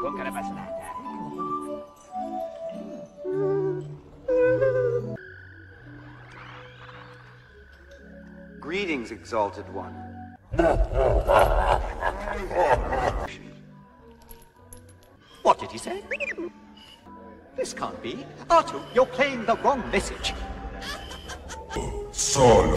Con cara passata. Greetings, Exalted One. What did he say? This can't be. Artoo, you're playing the wrong message. Solo.